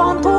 want.